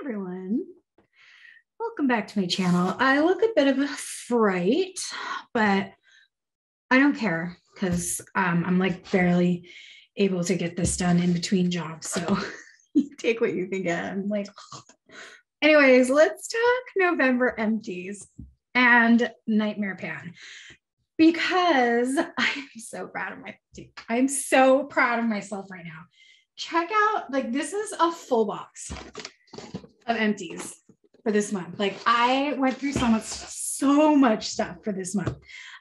everyone. Welcome back to my channel. I look a bit of a fright, but I don't care because um, I'm like barely able to get this done in between jobs. So take what you can get. I'm like, anyways, let's talk November empties and Nightmare Pan because I'm so proud of my I'm so proud of myself right now. Check out like this is a full box of empties for this month. Like I went through so much, so much stuff for this month.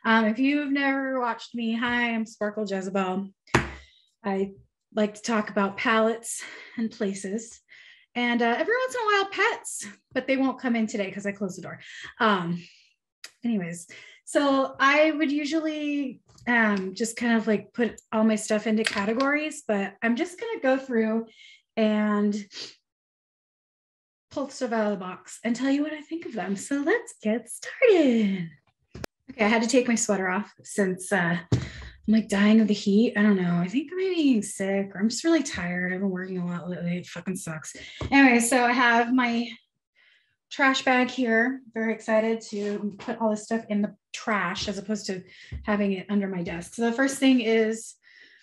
Um, if you've never watched me, hi, I'm Sparkle Jezebel. I like to talk about palettes and places. And uh, every once in a while, pets, but they won't come in today because I closed the door. Um, anyways, so I would usually um, just kind of like put all my stuff into categories, but I'm just going to go through and pull stuff out of the box and tell you what I think of them. So let's get started. Okay, I had to take my sweater off since uh, I'm like dying of the heat. I don't know. I think I might be sick or I'm just really tired. I've been working a lot lately. It fucking sucks. Anyway, so I have my trash bag here. Very excited to put all this stuff in the trash as opposed to having it under my desk. So the first thing is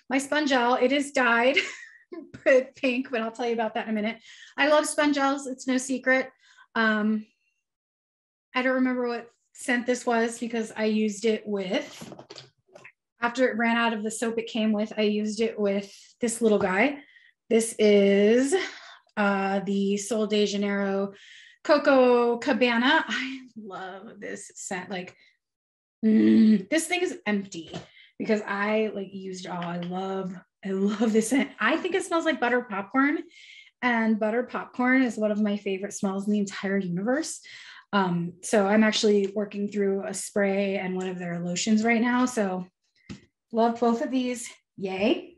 my Spongelle. It is dyed. pink, but I'll tell you about that in a minute. I love Spongelles. It's no secret. Um, I don't remember what scent this was because I used it with, after it ran out of the soap it came with, I used it with this little guy. This is uh, the Sol de Janeiro Coco Cabana. I love this scent. Like, mm, this thing is empty because I like used all. I love I love this scent. I think it smells like butter popcorn. And butter popcorn is one of my favorite smells in the entire universe. Um, so I'm actually working through a spray and one of their lotions right now. So love both of these. Yay.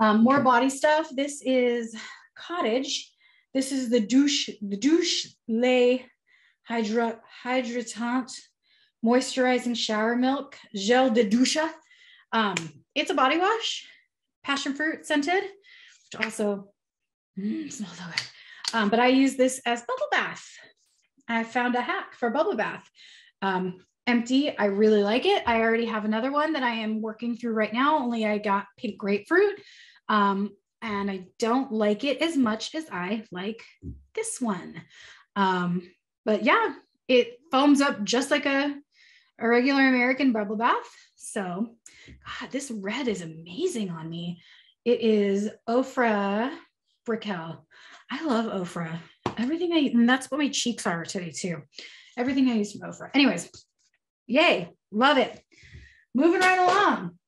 Um, more body stuff. This is Cottage. This is the douche, the douche lait hydra, hydratant moisturizing shower milk gel de douche. Um, it's a body wash, passion fruit scented, which also mm, smells so good. Um, but I use this as bubble bath. I found a hack for bubble bath. Um, empty. I really like it. I already have another one that I am working through right now, only I got pink grapefruit. Um, and I don't like it as much as I like this one. Um, but yeah, it foams up just like a, a regular American bubble bath. So God, this red is amazing on me. It is Ofra Brickell. I love Ofra. Everything I, and that's what my cheeks are today too. Everything I use from Ofra. Anyways, yay, love it. Moving right along.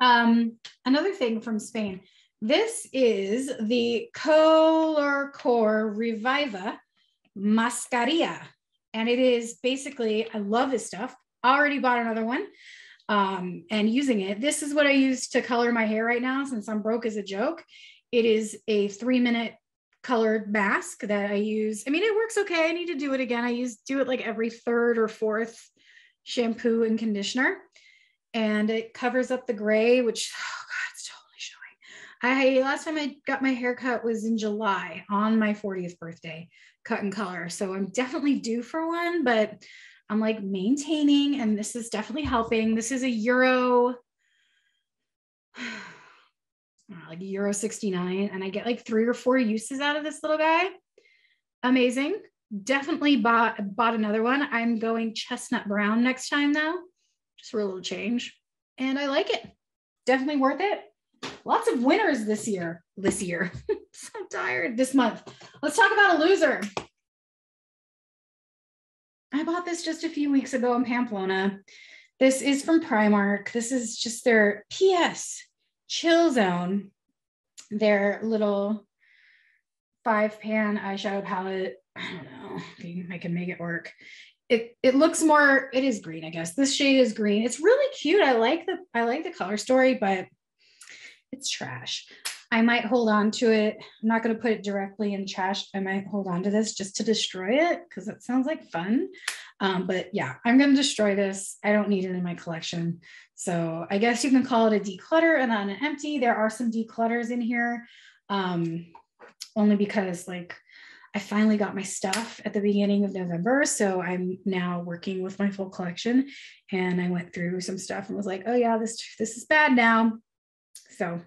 Um, another thing from Spain. This is the Color Core Reviva Mascarilla. And it is basically, I love this stuff. Already bought another one um, and using it. This is what I use to color my hair right now since I'm broke as a joke. It is a three minute colored mask that I use. I mean, it works okay. I need to do it again. I use do it like every third or fourth shampoo and conditioner. And it covers up the gray, which oh God, it's totally showing. I last time I got my hair cut was in July on my 40th birthday, cut and color. So I'm definitely due for one, but I'm like maintaining, and this is definitely helping. This is a Euro, uh, like Euro 69, and I get like three or four uses out of this little guy. Amazing. Definitely bought bought another one. I'm going chestnut brown next time though, just for a little change. And I like it. Definitely worth it. Lots of winners this year. This year. so tired this month. Let's talk about a loser. I bought this just a few weeks ago in Pamplona. This is from Primark. This is just their PS Chill Zone, their little five pan eyeshadow palette. I don't know. I can make it work. It it looks more. It is green, I guess. This shade is green. It's really cute. I like the I like the color story, but it's trash. I might hold on to it. I'm not going to put it directly in trash. I might hold on to this just to destroy it because it sounds like fun. Um, but yeah, I'm going to destroy this. I don't need it in my collection. So I guess you can call it a declutter and then an empty. There are some declutters in here. Um, only because like I finally got my stuff at the beginning of November. So I'm now working with my full collection. And I went through some stuff and was like, oh yeah, this this is bad now. So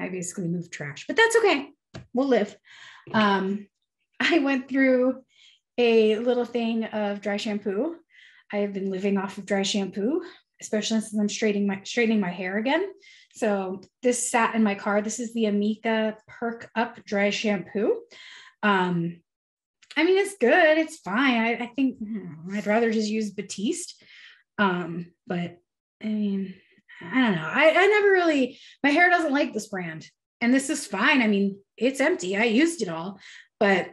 I basically moved trash, but that's okay. We'll live. Um, I went through a little thing of dry shampoo. I have been living off of dry shampoo, especially since I'm straightening my straightening my hair again. So this sat in my car. This is the Amika Perk Up Dry Shampoo. Um, I mean, it's good. It's fine. I, I think hmm, I'd rather just use Batiste. Um, but I mean, I don't know. I, I never really, my hair doesn't like this brand. And this is fine. I mean, it's empty. I used it all, but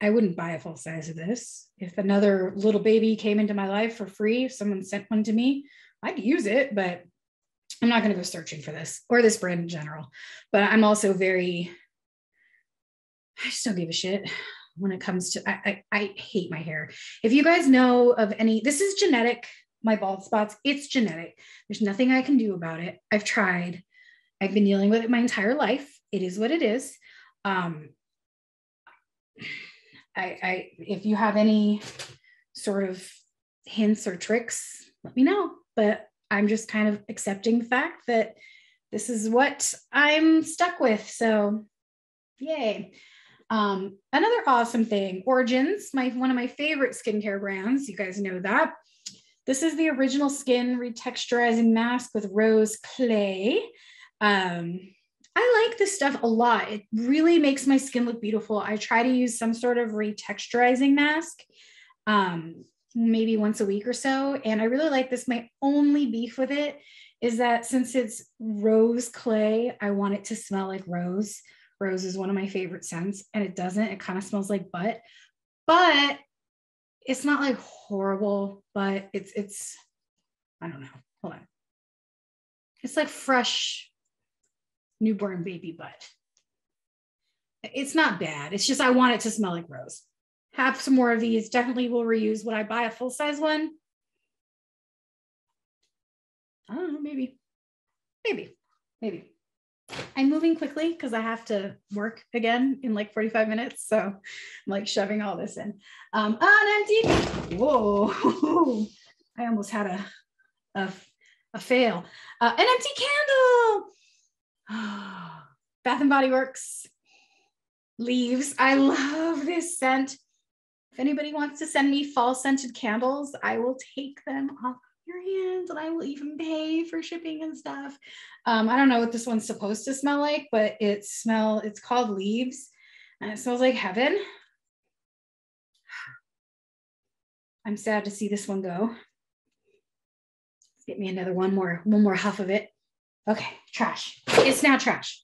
I wouldn't buy a full size of this. If another little baby came into my life for free, if someone sent one to me, I'd use it, but I'm not going to go searching for this or this brand in general. But I'm also very, I just don't give a shit when it comes to, I, I, I hate my hair. If you guys know of any, this is genetic, my bald spots, it's genetic. There's nothing I can do about it. I've tried. I've been dealing with it my entire life. It is what it is. Um, I, I if you have any sort of hints or tricks, let me know. But I'm just kind of accepting the fact that this is what I'm stuck with. So, yay. Um, another awesome thing, Origins, my one of my favorite skincare brands. You guys know that. This is the original skin retexturizing mask with rose clay. Um, I like this stuff a lot. It really makes my skin look beautiful. I try to use some sort of retexturizing mask, um, maybe once a week or so. And I really like this. My only beef with it is that since it's rose clay, I want it to smell like rose. Rose is one of my favorite scents, and it doesn't. It kind of smells like butt, but it's not like horrible, but it's it's I don't know. Hold on. It's like fresh newborn baby butt. It's not bad. It's just I want it to smell like rose. Have some more of these. Definitely will reuse. Would I buy a full size one? I don't know, maybe. Maybe. Maybe. I'm moving quickly because I have to work again in like 45 minutes. So I'm like shoving all this in. Um, an empty. Whoa. I almost had a, a, a fail. Uh, an empty candle. Bath and Body Works leaves. I love this scent. If anybody wants to send me fall scented candles, I will take them off your hands and I will even pay for shipping and stuff. Um, I don't know what this one's supposed to smell like, but it smell, it's called leaves and it smells like heaven. I'm sad to see this one go. Get me another one more, one more huff of it. Okay, trash. It's now trash.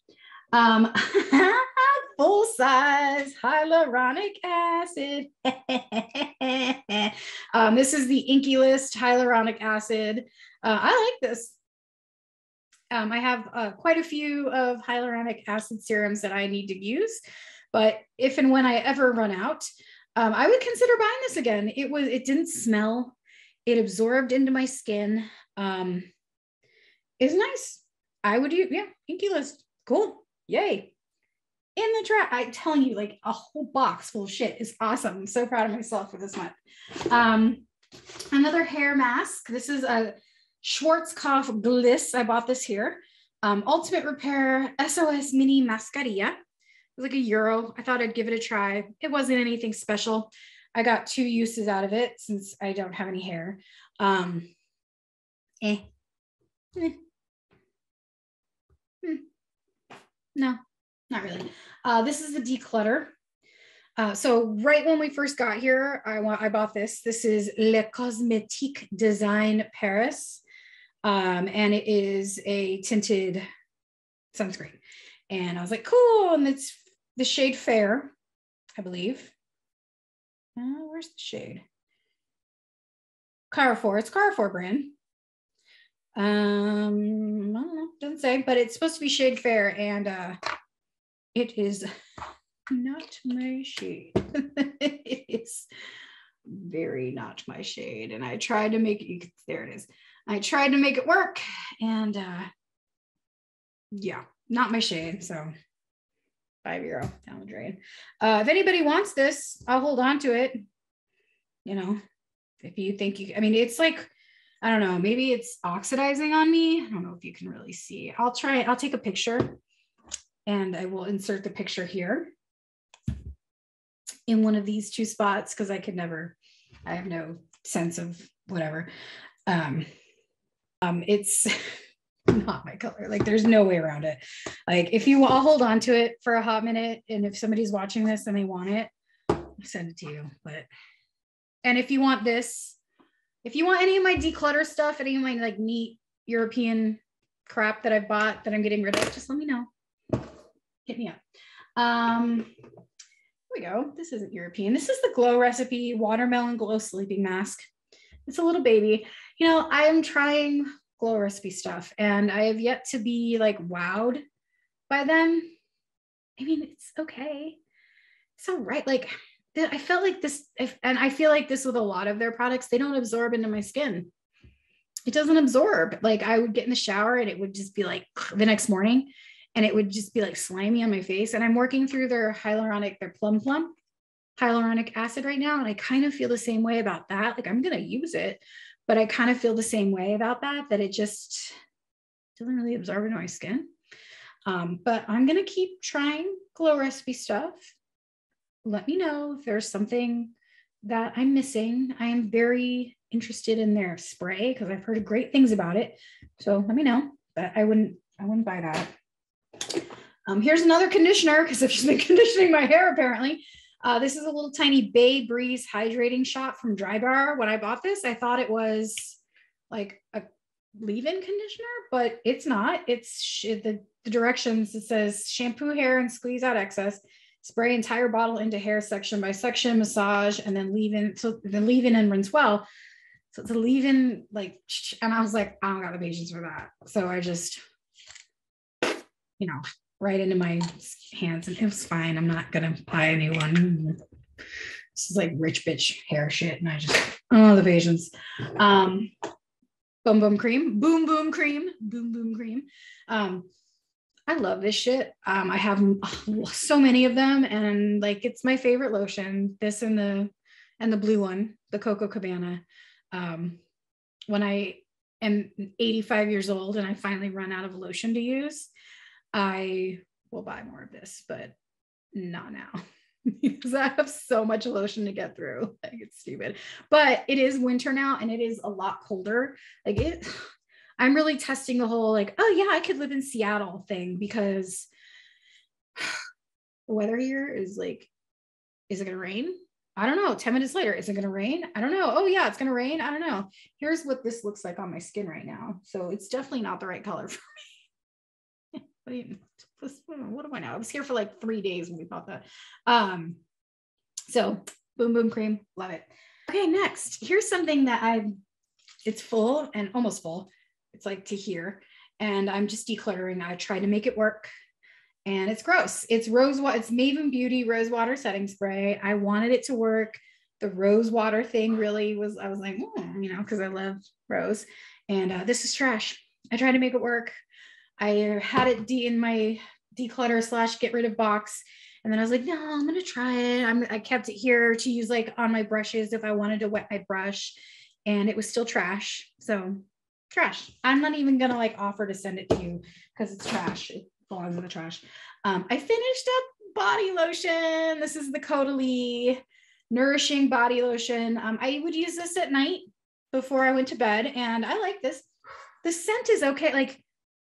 Um, full size hyaluronic acid. um, this is the Inkey List hyaluronic acid. Uh, I like this. Um, I have uh, quite a few of hyaluronic acid serums that I need to use, but if and when I ever run out, um, I would consider buying this again. It was it didn't smell, it absorbed into my skin. Um, it's nice. I would use yeah, Inkey List, cool, yay in the trash. I'm telling you, like a whole box full of shit is awesome. I'm so proud of myself for this month. Um, another hair mask. This is a Schwarzkopf Gliss. I bought this here. Um, Ultimate Repair SOS Mini Mascarilla. It was like a euro. I thought I'd give it a try. It wasn't anything special. I got two uses out of it since I don't have any hair. Um, eh. eh. Hmm. No, not really. Uh, this is the declutter. Uh, so right when we first got here, I want I bought this. This is Le Cosmétique Design Paris, um, and it is a tinted sunscreen. And I was like, cool, and it's the shade Fair, I believe. Uh, where's the shade? Carrefour. It's Carrefour brand. Um, I don't know, doesn't say, but it's supposed to be shade Fair, and uh, it is not my shade. it is very not my shade. And I tried to make it, there it is. I tried to make it work and uh, yeah, not my shade. So five euro down the drain. Uh, if anybody wants this, I'll hold on to it. You know, if you think you, I mean, it's like, I don't know, maybe it's oxidizing on me. I don't know if you can really see. I'll try, I'll take a picture and I will insert the picture here in one of these two spots because I could never, I have no sense of whatever. Um, um, it's not my color. Like there's no way around it. Like if you, I'll hold on to it for a hot minute. And if somebody's watching this and they want it, I'll send it to you. But, and if you want this, if you want any of my declutter stuff, any of my like neat European crap that I've bought that I'm getting rid of, just let me know. Hit me up. Um, here we go. This isn't European. This is the Glow Recipe Watermelon Glow Sleeping Mask. It's a little baby. You know, I am trying Glow Recipe stuff and I have yet to be like wowed by them. I mean, it's okay. It's all right. Like, I felt like this, and I feel like this with a lot of their products, they don't absorb into my skin. It doesn't absorb. Like, I would get in the shower and it would just be like the next morning and it would just be like slimy on my face. And I'm working through their hyaluronic, their plum plum hyaluronic acid right now. And I kind of feel the same way about that. Like I'm going to use it, but I kind of feel the same way about that, that it just doesn't really absorb into my skin. Um, but I'm going to keep trying glow recipe stuff. Let me know if there's something that I'm missing. I am very interested in their spray because I've heard great things about it. So let me know, but I wouldn't, I wouldn't buy that. Um, here's another conditioner because I've just been conditioning my hair apparently. Uh, this is a little tiny Bay Breeze hydrating shot from Drybar. When I bought this, I thought it was like a leave-in conditioner, but it's not. It's the, the directions. It says shampoo hair and squeeze out excess. Spray entire bottle into hair section by section, massage, and then leave in. So then leave in and rinse well. So it's a leave in like, and I was like, I don't got the patience for that. So I just, you know, right into my hands and it was fine. I'm not gonna buy a new one. This is like rich bitch hair shit. And I just, oh, the patience. Um, boom, boom cream, boom, boom cream, boom, boom cream. Um, I love this shit. Um, I have so many of them and like, it's my favorite lotion, this and the, and the blue one, the Coco Cabana. Um, when I am 85 years old and I finally run out of lotion to use, I will buy more of this, but not now because I have so much lotion to get through. Like it's stupid. But it is winter now and it is a lot colder. Like it I'm really testing the whole like, oh yeah, I could live in Seattle thing because the weather here is like, is it gonna rain? I don't know. 10 minutes later, is it gonna rain? I don't know. Oh yeah, it's gonna rain. I don't know. Here's what this looks like on my skin right now. So it's definitely not the right color for me what do I know? I was here for like three days when we bought that. Um, so boom, boom cream, love it. Okay, next, here's something that I, it's full and almost full. It's like to here, and I'm just decluttering. I tried to make it work, and it's gross. It's rose water. It's Maven Beauty Rose Water Setting Spray. I wanted it to work. The rose water thing really was. I was like, mm, you know, because I love rose, and uh, this is trash. I tried to make it work. I had it de- in my declutter slash get rid of box. And then I was like, no, I'm gonna try it. I'm, I kept it here to use like on my brushes if I wanted to wet my brush, and it was still trash. So trash. I'm not even gonna like offer to send it to you because it's trash. It belongs in the trash. Um, I finished up body lotion. This is the Caudalie Nourishing Body Lotion. Um, I would use this at night before I went to bed, and I like this. The scent is okay. Like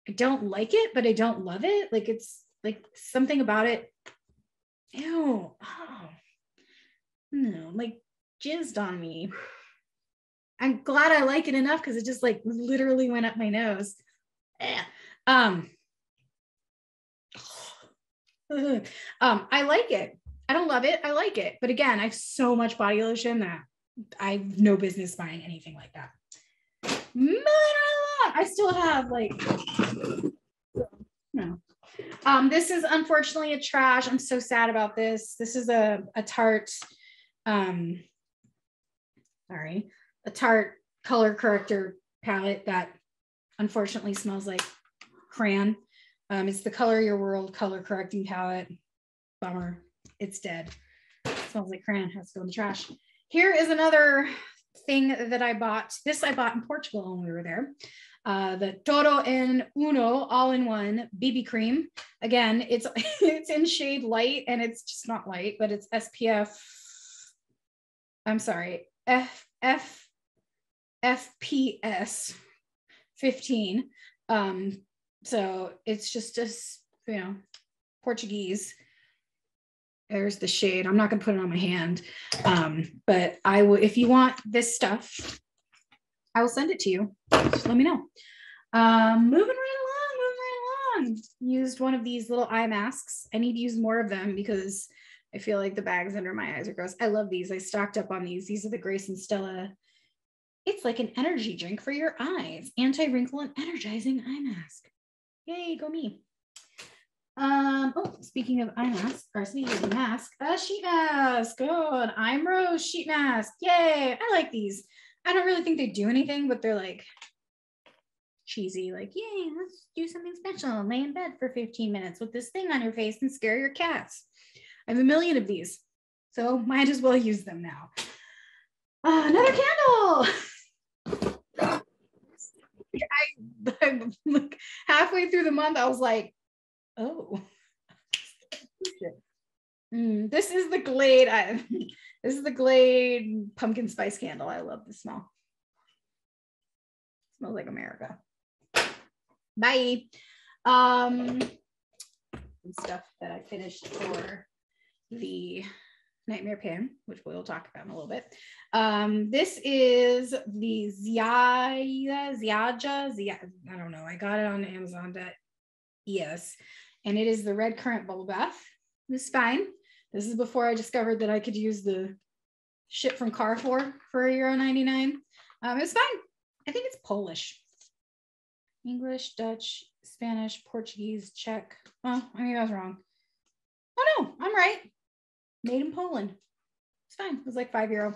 I don't like it, but I don't love it. Like it's like something about it. Ew. Oh. No, like jizzed on me. I'm glad I like it enough because it just like literally went up my nose. Eh. Um, um, I like it. I don't love it. I like it. But again, I have so much body lotion that I have no business buying anything like that. I still have like, no. Um, this is unfortunately a trash. I'm so sad about this. This is a, a Tarte, um, sorry, a Tarte color corrector palette that unfortunately smells like crayon. Um, it's the Color Your World color correcting palette. bummer. It's dead. It smells like crayon. Has to go in the trash. Here is another thing that I bought. This I bought in Portugal when we were there. Uh, the Todo en Uno all-in-one BB cream. Again, it's it's in shade light and it's just not light, but it's SPF. I'm sorry, F F FPS 15. Um, so it's just a you know Portuguese there's the shade. I'm not going to put it on my hand. Um, but I will, if you want this stuff, I will send it to you. Just let me know. Um, moving right along, moving right along. Used one of these little eye masks. I need to use more of them because I feel like the bags under my eyes are gross. I love these. I stocked up on these. These are the Grace and Stella. It's like an energy drink for your eyes. Anti-wrinkle and energizing eye mask. Yay, go me. Um, oh, speaking of eye mask, or speaking mask, a sheet mask. Oh, an Imrose sheet mask. Yay. I like these. I don't really think they do anything, but they're like cheesy, like, yay, let's do something special. Lay in bed for 15 minutes with this thing on your face and scare your cats. I have a million of these, so might as well use them now. Uh, another candle. I, I like halfway through the month, I was like, Oh. Mm, this is the Glade. I, this is the Glade pumpkin spice candle. I love the smell. Smells like America. Bye. Um, stuff that I finished for the Nightmare Pan, which we'll talk about in a little bit. Um, this is the Ziya, Ziaja, Zia, I don't know. I got it on Amazon.es and it is the red currant bubble bath. It's fine. This is before I discovered that I could use the ship from Carrefour for a euro 99. Um, it's fine. I think it's Polish. English, Dutch, Spanish, Portuguese, Czech. Oh, I mean, I was wrong. Oh no, I'm right. Made in Poland. It's fine. It was like five euro.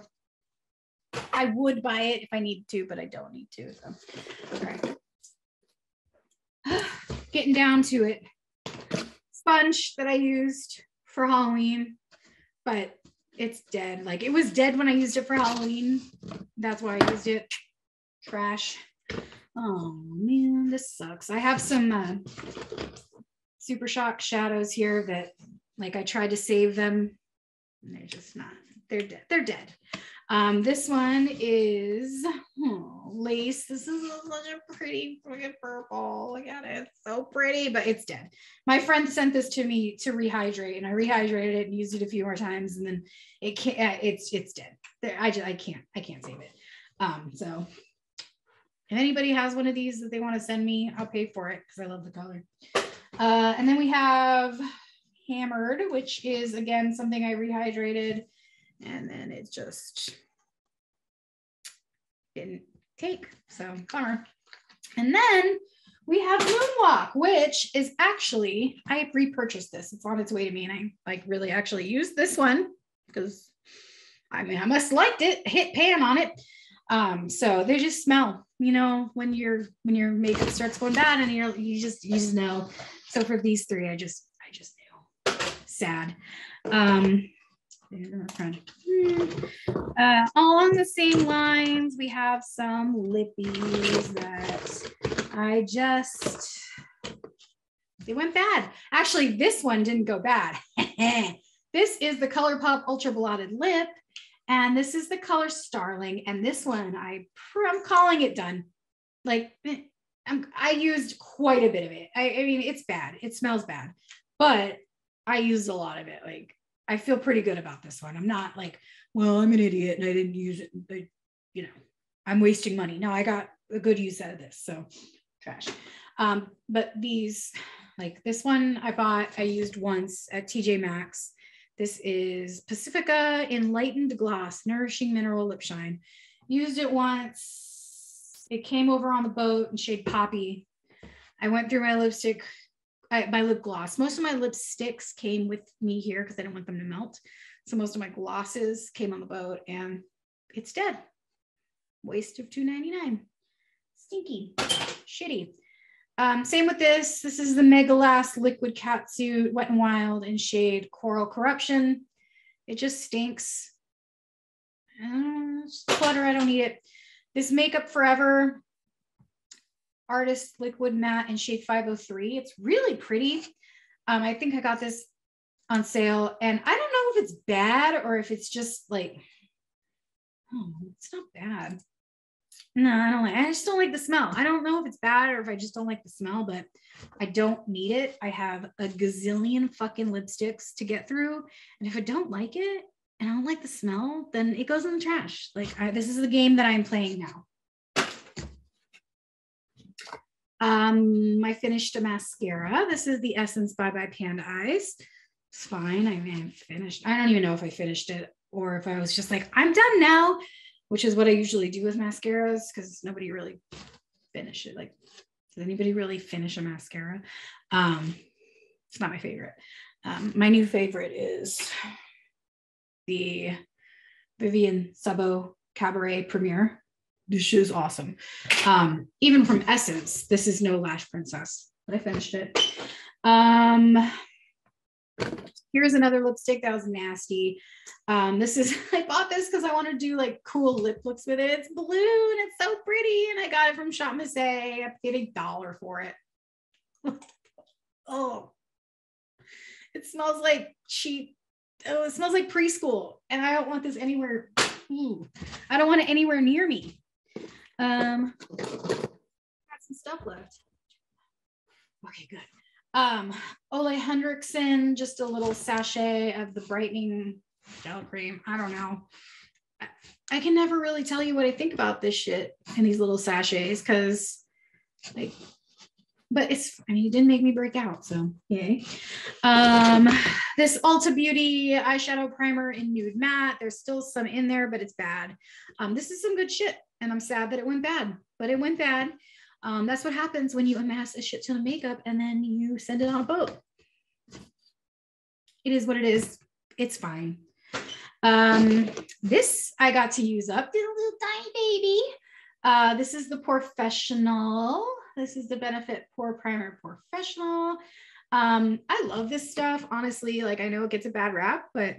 I would buy it if I needed to, but I don't need to. So, all right. Getting down to it sponge that I used for Halloween, but it's dead. Like it was dead when I used it for Halloween. That's why I used it. Trash. Oh man, this sucks. I have some uh, Super Shock shadows here that like I tried to save them. And they're just not, they're dead. They're dead. Um, this one is oh, lace. This is such a pretty freaking purple. Look at it. It's so pretty, but it's dead. My friend sent this to me to rehydrate, and I rehydrated it and used it a few more times, and then it can't. Uh, it's it's dead. I just I can't I can't save it. Um, so if anybody has one of these that they want to send me, I'll pay for it because I love the color. Uh, and then we have hammered, which is again something I rehydrated and then it just didn't take. So bummer. And then we have Moonwalk, which is actually, I repurchased this. It's on its way to me. And I like really actually used this one because I mean, I must liked it, hit pan on it. Um, so they just smell, you know, when your when your makeup starts going bad and you're you just you just know. So for these three, I just I just knew. Sad. Um, uh, along the same lines, we have some lippies that I just, they went bad. Actually, this one didn't go bad. this is the ColourPop Ultra Blotted Lip, and this is the color Starling. And this one, I, I'm calling it done. Like, eh, I'm, I used quite a bit of it. I, I mean, it's bad. It smells bad, but I used a lot of it. Like, I feel pretty good about this one. I'm not like, well, I'm an idiot and I didn't use it, but you know, I'm wasting money. No, I got a good use out of this. So trash. Um, but these, like this one I bought, I used once at TJ Maxx. This is Pacifica Enlightened Gloss Nourishing Mineral Lip Shine. Used it once. It came over on the boat in shade Poppy. I went through my lipstick I, my lip gloss. Most of my lipsticks came with me here because I didn't want them to melt. So most of my glosses came on the boat and it's dead. Waste of $2.99. Stinky, shitty. Um, same with this. This is the Megalast Liquid Catsuit Wet and Wild in shade Coral Corruption. It just stinks. Uh, clutter, I don't need it. This Makeup Forever Artist Liquid Matte in shade 503. It's really pretty. Um, I think I got this on sale and I don't know if it's bad or if it's just like, oh, it's not bad. No, I don't like. I just don't like the smell. I don't know if it's bad or if I just don't like the smell, but I don't need it. I have a gazillion fucking lipsticks to get through, and if I don't like it and I don't like the smell, then it goes in the trash. Like I, this is the game that I'm playing now. Um, I finished a mascara. This is the Essence Bye Bye Panda Eyes. It's fine. I mean, finished. I don't even know if I finished it or if I was just like, I'm done now which is what I usually do with mascaras because nobody really finish it. Like, does anybody really finish a mascara? Um, it's not my favorite. Um, my new favorite is the Vivienne Sabo Cabaret Premiere. Is awesome. Um, even from Essence, this is no Lash Princess, but I finished it. Um, here's another lipstick that was nasty. Um, this is, I bought this because I want to do like cool lip looks with it. It's blue and it's so pretty. And I got it from Shop Miss A. I paid a dollar for it. oh, it smells like cheap. Oh, it smells like preschool. And I don't want this anywhere. Ooh, I don't want it anywhere near me. Um, got some stuff left. Okay, good. Um, Ole Henriksen, just a little sachet of the brightening gel cream. I don't know. I can never really tell you what I think about this shit in these little sachets because, like, but it's, I mean, it didn't make me break out. So, yay. Um, this Ulta Beauty eyeshadow primer in Nude Matte. There's still some in there, but it's bad. Um, this is some good shit. And I'm sad that it went bad, but it went bad. Um, that's what happens when you amass a shit ton of makeup and then you send it on a boat. It is what it is. It's fine. Um, this I got to use up. This little tiny baby. Uh, this is the Professional. This is the Benefit Pore Primer Professional. Um, I love this stuff. Honestly, like I know it gets a bad rap, but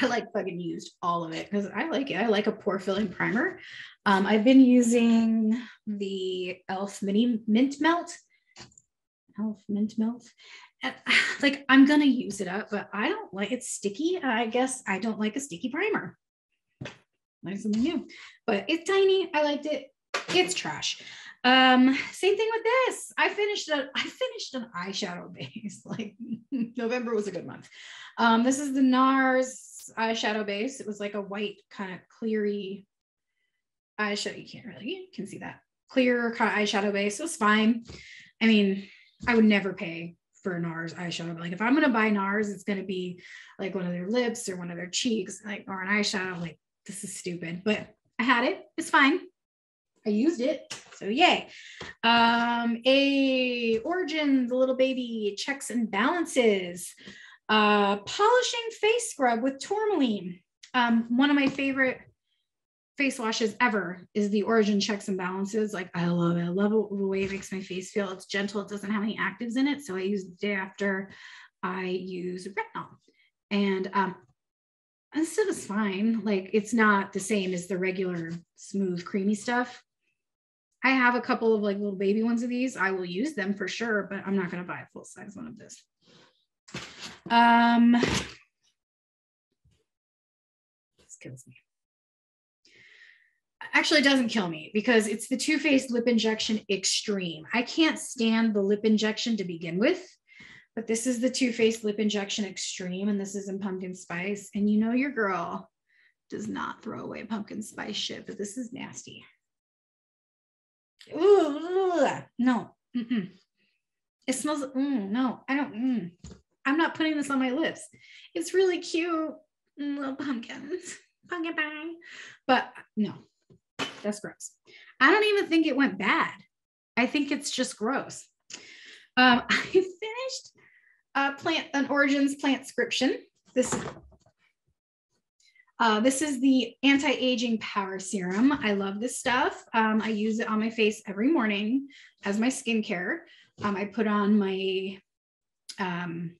I like fucking used all of it because I like it. I like a pore filling primer. Um, I've been using the e.l.f. Mini Mint Melt. e.l.f. Mint Melt. And, like I'm gonna use it up, but I don't like it's sticky. I guess I don't like a sticky primer. Like something new, but it's tiny. I liked it. It's trash. Um, same thing with this. I finished a I finished an eyeshadow base. Like November was a good month. Um, this is the NARS eyeshadow base. It was like a white kind of cleary eyeshadow. You can't really you can see that clear kind of eyeshadow base. It was fine. I mean, I would never pay for NARS eyeshadow. But like if I'm gonna buy NARS, it's gonna be like one of their lips or one of their cheeks, like or an eyeshadow. Like this is stupid, but I had it. It's fine. I used it. So yay. Um, a Origins, the little baby checks and balances. Uh, polishing face scrub with tourmaline. Um, one of my favorite face washes ever is the Origin Checks and Balances. Like I love it. I love it, the way it makes my face feel. It's gentle. It doesn't have any actives in it. So I use the day after I use retinol. And um, and still is fine. Like it's not the same as the regular smooth, creamy stuff. I have a couple of like little baby ones of these. I will use them for sure, but I'm not going to buy a full size one of this. Um, this kills me. Actually, it doesn't kill me because it's the Too Faced Lip Injection Extreme. I can't stand the lip injection to begin with, but this is the Too Faced Lip Injection Extreme, and this is in pumpkin spice. And you know your girl does not throw away pumpkin spice shit, but this is nasty. Ooh, no, mm-mm. it smells. Mm, no, I don't. Mm. I'm not putting this on my lips. It's really cute, mm, little pumpkins, pumpkin pie, but no, that's gross. I don't even think it went bad. I think it's just gross. Um, I finished a plant an origins Plantscription. This Uh, this is the anti-aging power serum. I love this stuff. Um, I use it on my face every morning as my skincare. Um, I put on my, um,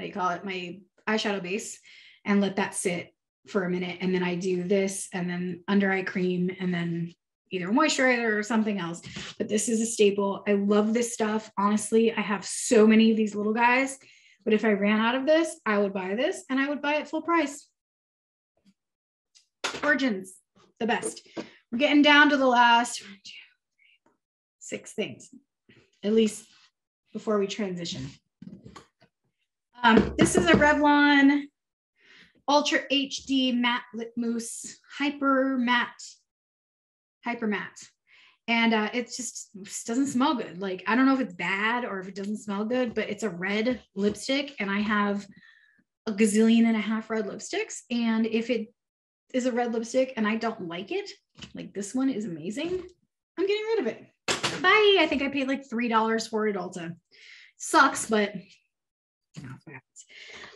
how do you call it, my eyeshadow base and let that sit for a minute. And then I do this and then under eye cream and then either moisturizer or something else. But this is a staple. I love this stuff. Honestly, I have so many of these little guys. But if I ran out of this, I would buy this and I would buy it full price. Origins, the best. We're getting down to the last six things, at least before we transition. Um, this is a Revlon Ultra HD Matte Lip Mousse Hyper Matte, Hyper Matte. And uh, it just doesn't smell good. Like, I don't know if it's bad or if it doesn't smell good, but it's a red lipstick. And I have a gazillion and a half red lipsticks. And if it is a red lipstick and I don't like it, like this one is amazing, I'm getting rid of it. Bye. I think I paid like $3 for it also. Sucks, but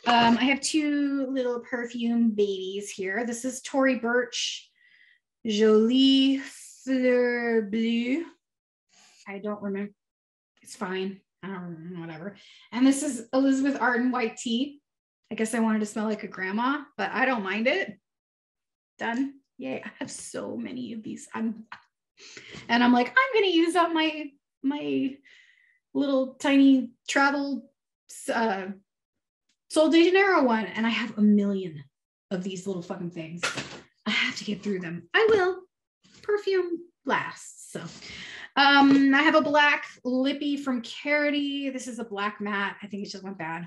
um, I have two little perfume babies here. This is Tory Burch Jolie Fleur Bleu. I don't remember. It's fine. I don't remember, whatever. And this is Elizabeth Arden White Tea. I guess I wanted to smell like a grandma, but I don't mind it. Done. Yay. I have so many of these. I'm and I'm like, I'm gonna use up my my little tiny travel uh Sol de Janeiro one, and I have a million of these little fucking things. I have to get through them. I will. Perfume lasts. So um, I have a black lippy from Karity. This is a black matte. I think it just went bad.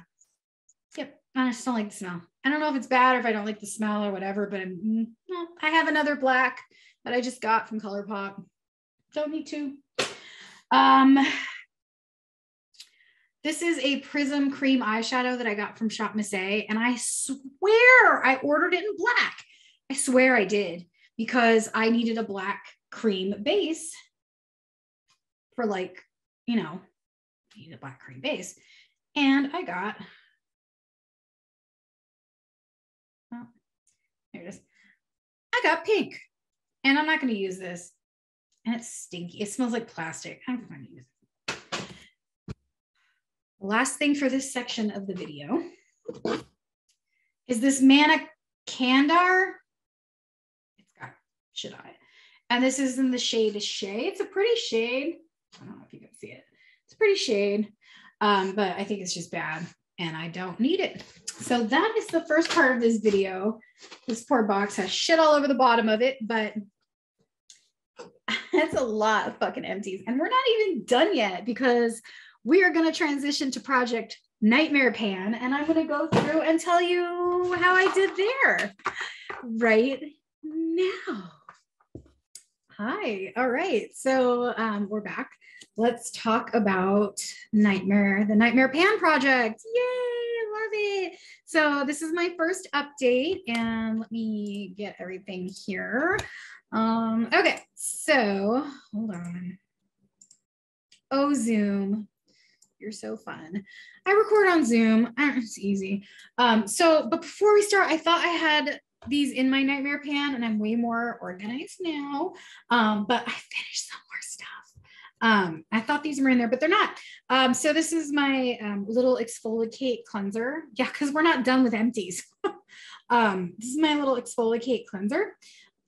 Yep. I just don't like the smell. I don't know if it's bad or if I don't like the smell or whatever, but mm, no, I have another black that I just got from ColourPop. Don't need to. Um, this is a Prism Cream eyeshadow that I got from Shop Miss A, and I swear I ordered it in black. I swear I did because I needed a black cream base for like, you know, need a black cream base. And I got, oh, there it is. I got pink and I'm not going to use this. And it's stinky. It smells like plastic. I'm going to use it. Last thing for this section of the video is this Manna Kandar. It's got shit on it. And this is in the shade Shade. It's a pretty shade. I don't know if you can see it. It's a pretty shade, um, but I think it's just bad and I don't need it. So that is the first part of this video. This poor box has shit all over the bottom of it, but that's a lot of fucking empties. And we're not even done yet because we are going to transition to project Nightmare Pan, and I'm going to go through and tell you how I did there right now. Hi. All right. So um, we're back. Let's talk about Nightmare, the Nightmare Pan project. Yay, I love it. So this is my first update, and let me get everything here. Um, okay, so hold on. Oh, Zoom. You're so fun. I record on Zoom. It's easy. Um, so, but before we start, I thought I had these in my nightmare pan and I'm way more organized now. Um, but I finished some more stuff. Um, I thought these were in there, but they're not. Um, so this is my um, little exfoliate cleanser. Yeah, because we're not done with empties. um, this is my little exfoliate cleanser.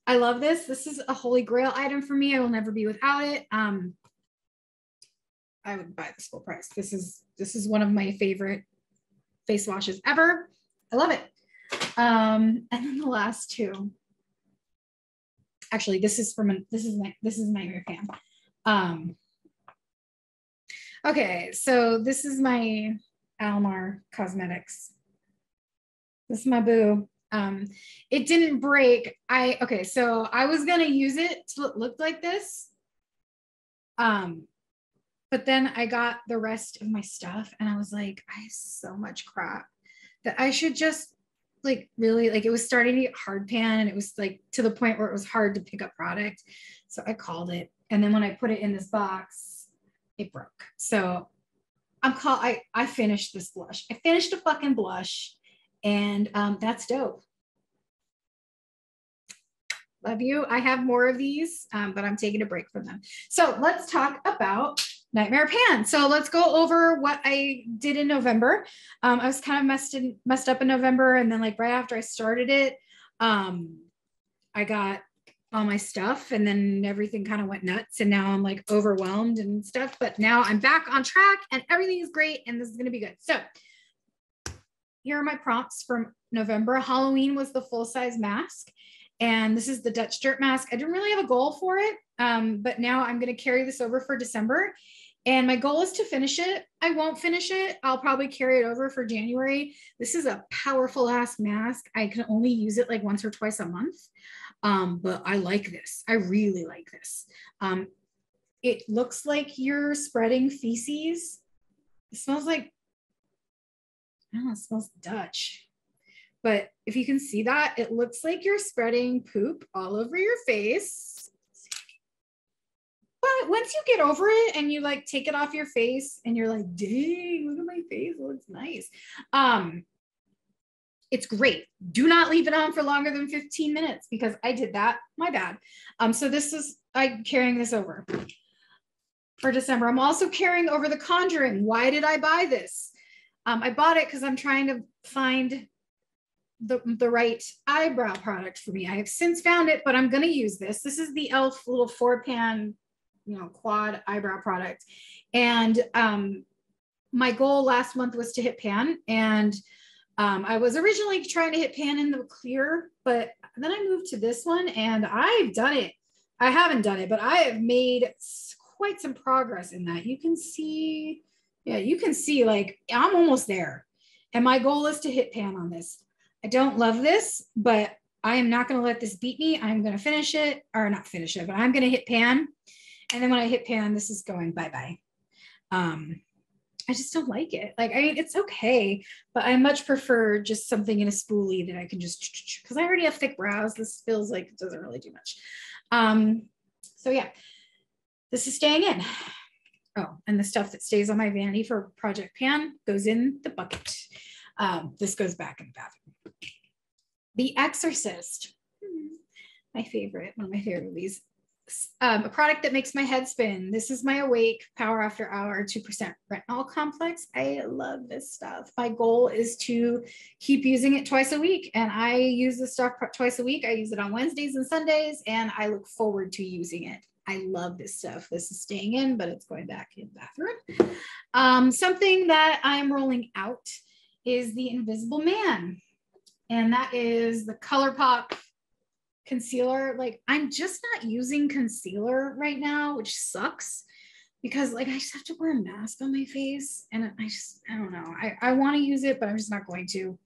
I love this. This is a holy grail item for me. I will never be without it. Um, I would buy this full price. This is this is one of my favorite face washes ever. I love it. Um, and then the last two. Actually, this is from this is my this is my Nightmare Pan. Um, okay, so this is my Alamar Cosmetics. This is my boo. Um, it didn't break. I okay, so I was gonna use it till it looked like this. Um, but then I got the rest of my stuff and I was like, I have so much crap that I should just like really like it was starting to get hard pan and it was like to the point where it was hard to pick up product. So I called it. And then when I put it in this box, it broke. So I'm called I I finished this blush. I finished a fucking blush and um that's dope. Love you. I have more of these, um, but I'm taking a break from them. So let's talk about Nightmare Pan. So let's go over what I did in November. Um, I was kind of messed in, messed up in November, and then like right after I started it, um, I got all my stuff, and then everything kind of went nuts, and now I'm like overwhelmed and stuff. But now I'm back on track, and everything is great, and this is gonna be good. So here are my prompts from November. Halloween was the full size mask. And this is the Dutch dirt mask. I didn't really have a goal for it, um, but now I'm going to carry this over for December. And my goal is to finish it. I won't finish it. I'll probably carry it over for January. This is a powerful ass mask. I can only use it like once or twice a month. Um, but I like this. I really like this. Um, it looks like you're spreading feces. It smells like, I don't know, it smells Dutch. But if you can see that, it looks like you're spreading poop all over your face. Once you get over it and you like take it off your face and you're like, dang, look at my face, looks nice. Um, it's great. Do not leave it on for longer than 15 minutes because I did that. My bad. Um, so this is I'm carrying this over for December. I'm also carrying over the Conjuring. Why did I buy this? Um, I bought it because I'm trying to find the, the right eyebrow product for me. I have since found it, but I'm going to use this. This is the e.l.f. little four pan, you know, quad eyebrow product. And um, my goal last month was to hit pan. And um, I was originally trying to hit pan in the clear, but then I moved to this one and I've done it. I haven't done it, but I have made quite some progress in that. You can see, yeah, you can see like I'm almost there. And my goal is to hit pan on this. I don't love this, but I am not going to let this beat me. I'm going to finish it or not finish it, but I'm going to hit pan. And then when I hit pan, this is going bye-bye. Um, I just don't like it. Like, I mean, it's okay, but I much prefer just something in a spoolie that I can just, because I already have thick brows. This feels like it doesn't really do much. Um, so yeah, this is staying in. Oh, and the stuff that stays on my vanity for Project Pan goes in the bucket. Um, this goes back in the bathroom. The Exorcist, my favorite, one of my favorite movies. Um, a product that makes my head spin. This is my Awake Power After Hour 2% retinol complex. I love this stuff. My goal is to keep using it twice a week, and I use this stuff twice a week. I use it on Wednesdays and Sundays, and I look forward to using it. I love this stuff. This is staying in, but it's going back in the bathroom. Um, something that I'm rolling out is the Invisible Man. And that is the ColourPop concealer. Like I'm just not using concealer right now, which sucks because like I just have to wear a mask on my face and I just, I don't know. I, I want to use it, but I'm just not going to.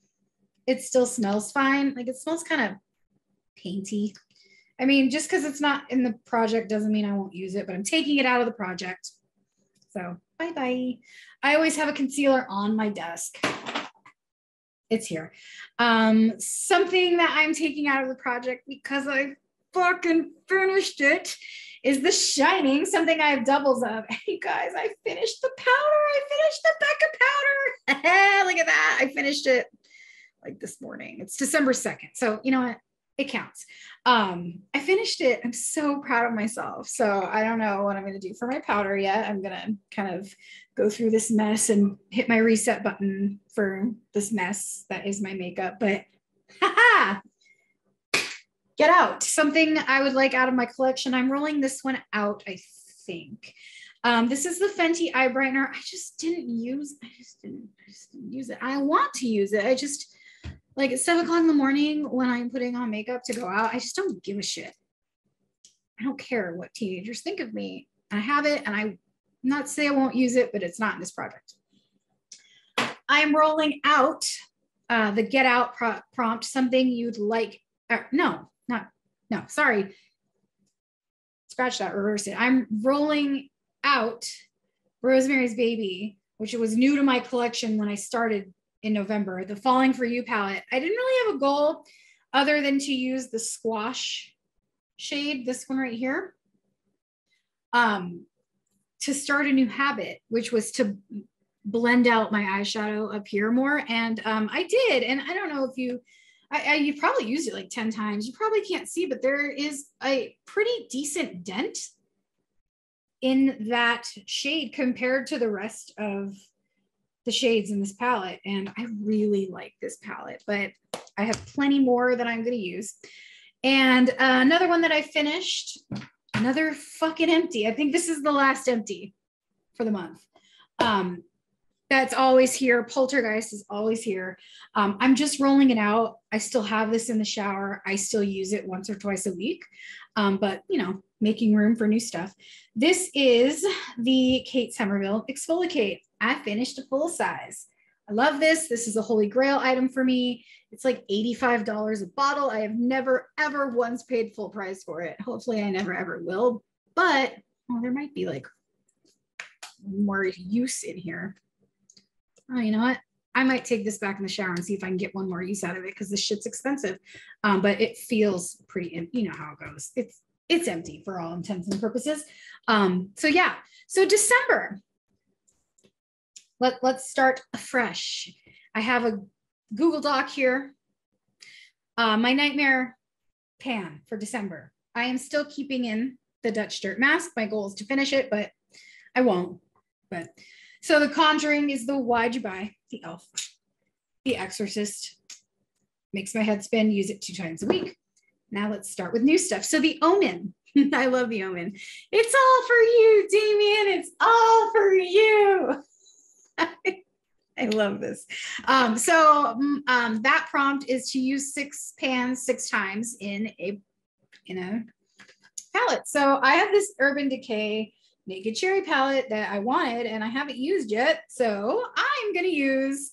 It still smells fine. Like it smells kind of painty. I mean, just because it's not in the project doesn't mean I won't use it, but I'm taking it out of the project. So bye bye. I always have a concealer on my desk it's here. Um, something that I'm taking out of the project because I fucking finished it is The Shining, something I have doubles of. Hey guys, I finished the powder. I finished the Becca powder. Look at that. I finished it like this morning. It's December 2nd. So, you know what? It counts. Um, I finished it. I'm so proud of myself. So I don't know what I'm going to do for my powder yet. I'm going to kind of go through this mess and hit my reset button for this mess that is my makeup. But get out. Something I would like out of my collection. I'm rolling this one out, I think. Um, this is the Fenty eye brightener. I just didn't use, I just didn't, I just didn't use it. I want to use it. I just, like at seven o'clock in the morning when I'm putting on makeup to go out, I just don't give a shit. I don't care what teenagers think of me. I have it and I not say I won't use it, but it's not in this project. I'm rolling out uh, the get out pro prompt, something you'd like. Uh, no, not, no, sorry. Scratch that, reverse it. I'm rolling out Rosemary's Baby, which was new to my collection when I started in November, the Falling For You palette. I didn't really have a goal other than to use the squash shade, this one right here. Um, to start a new habit, which was to blend out my eyeshadow up here more. And um, I did. And I don't know if you, I, I you probably used it like 10 times. You probably can't see, but there is a pretty decent dent in that shade compared to the rest of the shades in this palette. And I really like this palette, but I have plenty more that I'm going to use. And uh, another one that I finished, another fucking empty. I think this is the last empty for the month. Um, that's always here. Poltergeist is always here. Um, I'm just rolling it out. I still have this in the shower. I still use it once or twice a week, um, but you know, making room for new stuff. This is the Kate Somerville ExfoliKate. I finished a full size. I love this. This is a holy grail item for me. It's like $85 a bottle. I have never, ever once paid full price for it. Hopefully, I never, ever will. But well, there might be like more use in here. Oh, you know what? I might take this back in the shower and see if I can get one more use out of it because this shit's expensive. Um, but it feels pretty, you know how it goes. It's it's empty for all intents and purposes. Um, so yeah, so December. Let, let's start afresh. I have a Google Doc here. Uh, my nightmare pan for December. I am still keeping in the Dutch Dirt mask. My goal is to finish it, but I won't. But so the Conjuring is the why'd you buy? The Elf. The Exorcist makes my head spin. Use it two times a week. Now let's start with new stuff. So the Omen. I love the Omen. It's all for you, Damien. It's all for you. I love this. Um, so um, that prompt is to use six pans six times in a in a palette. So I have this Urban Decay Naked Cherry palette that I wanted and I haven't used yet. So I'm going to use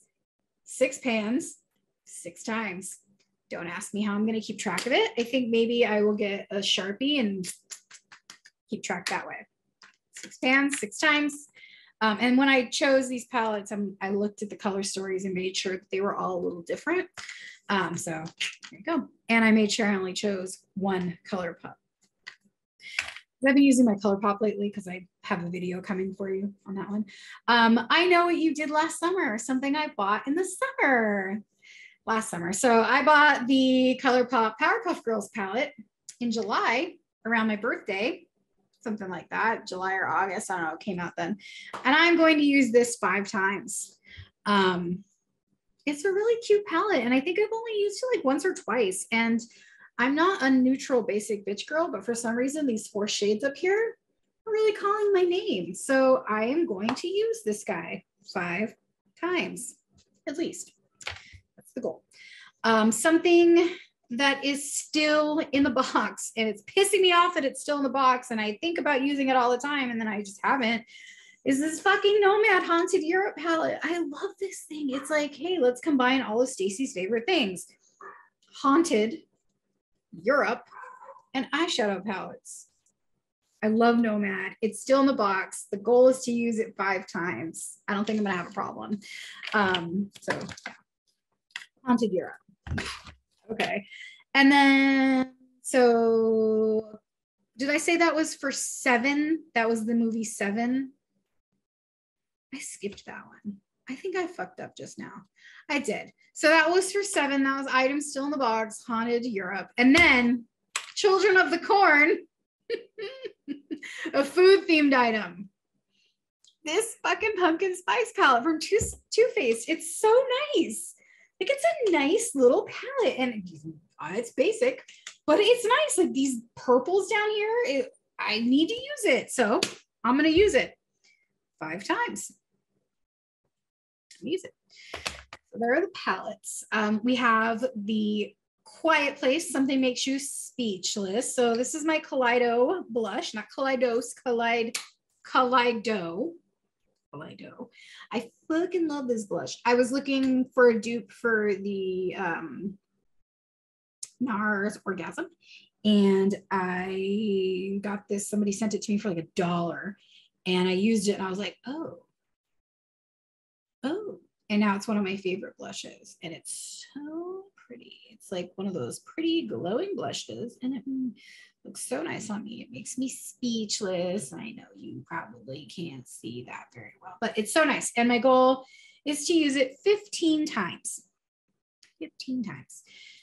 six pans six times. Don't ask me how I'm going to keep track of it. I think maybe I will get a Sharpie and keep track that way. Six pans, six times. Um, and when I chose these palettes, I'm, i looked at the color stories and made sure that they were all a little different. Um, so there you go. And I made sure I only chose one ColourPop. I've been using my ColourPop lately because I have a video coming for you on that one. Um, I know what you did last summer, something I bought in the summer, last summer. So I bought the ColourPop Powerpuff Girls palette in July around my birthday, something like that, July or August. I don't know, it came out then. And I'm going to use this five times. Um, it's a really cute palette. And I think I've only used it like once or twice. And I'm not a neutral basic bitch girl, but for some reason, these four shades up here are really calling my name. So I am going to use this guy five times at least. That's the goal. Um, something that is still in the box and it's pissing me off that it's still in the box and I think about using it all the time and then I just haven't is this fucking Nomad Haunted Europe palette. I love this thing. It's like, hey, let's combine all of Stacy's favorite things. Haunted Europe, and eyeshadow palettes. I love Nomad. It's still in the box. The goal is to use it five times. I don't think I'm gonna have a problem. Um, so yeah. Haunted Europe. Okay. And then, so did I say that was for seven? That was the movie Seven. I skipped that one. I think I fucked up just now. I did. So that was for seven. That was items still in the box, haunted Europe. And then Children of the Corn, a food themed item. This fucking pumpkin spice palette from Too, Too Faced. It's so nice. Like it's a nice little palette and uh, it's basic, but it's nice. Like these purples down here, it, I need to use it. So I'm going to use it five times. It. So there are the palettes. Um, we have the Quiet Place, something makes you speechless. So this is my Kaleido blush, not Kaleidos, Kaleid, Kaleido. Kaleido. I fucking love this blush. I was looking for a dupe for the um, NARS Orgasm and I got this, somebody sent it to me for like a dollar and I used it and I was like, oh, oh, and now it's one of my favorite blushes and it's so pretty. It's like one of those pretty glowing blushes and it looks so nice on me. It makes me speechless. I know you probably can't see that very well, but it's so nice. And my goal is to use it 15 times. 15 times.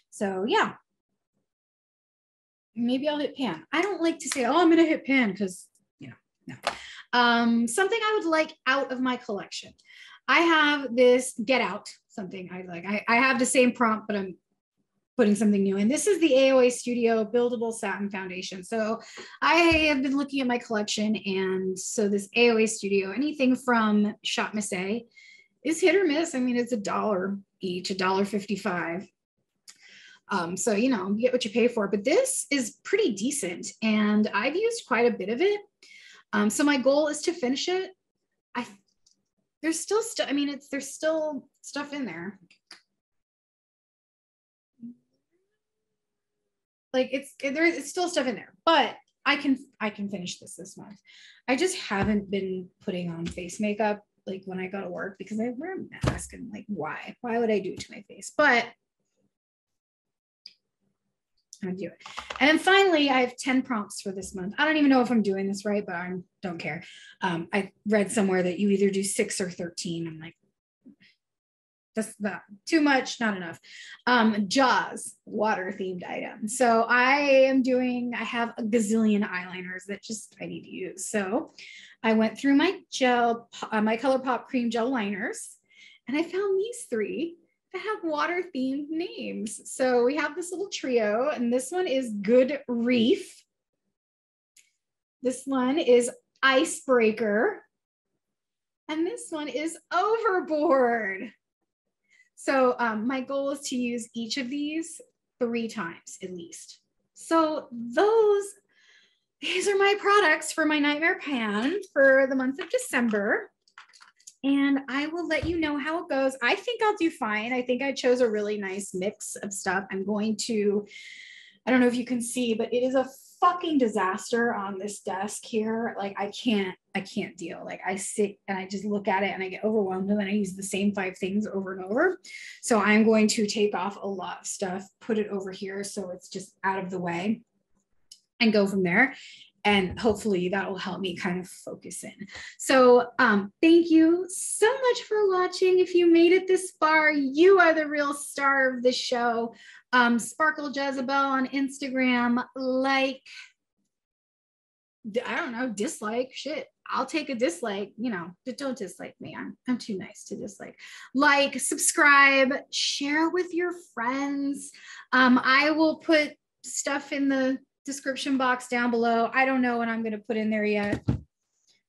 So yeah. Maybe I'll hit pan. I don't like to say, oh, I'm gonna hit pan because you know, no. Um, something I would like out of my collection. I have this get out, something I like. I, I have the same prompt, but I'm putting something new in. This is the AOA Studio Buildable Satin Foundation. So I have been looking at my collection and so this AOA Studio, anything from Shop Miss A is hit or miss. I mean, it's a dollar each, a dollar 55. Um, so, you know, you get what you pay for, but this is pretty decent and I've used quite a bit of it. Um, so my goal is to finish it. I, there's still stuff, I mean, it's, there's still stuff in there. like it's there is still stuff in there but i can i can finish this this month. I just haven't been putting on face makeup like when i go to work because i wear a mask and like why? Why would i do it to my face? But i do it and then finally i have 10 prompts for this month i don't even know if i'm doing this right but i don't care um, i read somewhere that you either do six or 13 i'm like that's not too much, not enough. Um, Jaws, water themed item. So I am doing, I have a gazillion eyeliners that just I need to use. So I went through my gel, uh, my ColourPop cream gel liners, and I found these three have water themed names. So we have this little trio, and this one is Good Reef. This one is Icebreaker. And this one is Overboard. So um, my goal is to use each of these three times at least. So those, these are my products for my Nightmare Pan for the month of December. And I will let you know how it goes. I think I'll do fine. I think I chose a really nice mix of stuff. I'm going to, I don't know if you can see, but it is a fucking disaster on this desk here. Like I can't, I can't deal. Like I sit and I just look at it and I get overwhelmed and then I use the same five things over and over. So I'm going to take off a lot of stuff, put it over here so it's just out of the way and go from there. And hopefully that will help me kind of focus in. So um, thank you so much for watching. If you made it this far, you are the real star of the show um, Sparkle Jezebel on Instagram, like, I don't know, dislike shit. I'll take a dislike, you know, but don't dislike me. I'm, I'm too nice to dislike. Like, subscribe, share with your friends. Um, I will put stuff in the description box down below. I don't know what I'm going to put in there yet.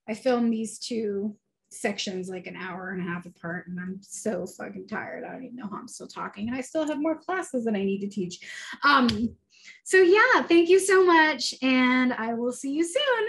I filmed these two sections like an hour and a half apart and I'm so fucking tired. I don't even know how I'm still talking and I still have more classes that I need to teach. Um, so yeah, thank you so much and I will see you soon.